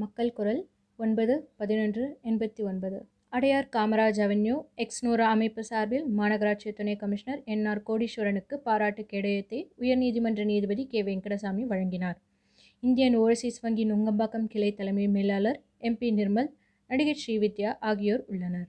மக்கள் குரல் ஒன்பது பதினொன்று எண்பத்தி ஒன்பது. அடையார் காமராஜ் அவென்யூ எக்ஸ்னோரா அமைப்பு சார்பில் மாநகராட்சி துணை கமிஷனர் என்ஆர் கோடீஸ்வரனுக்கு பாராட்டு கேடயத்தை உயர்நீதிமன்ற நீதிபதி கே. வெங்கடசாமி வழங்கினார். இந்தியன் ஓவர்சீஸ் வங்கி நுங்கம்பாக்கம் கிளை தலைமை மேலாளர் எம்பி நிர்மல் நடிகை ஸ்ரீவித்யா ஆகியோர் உள்ளனர்.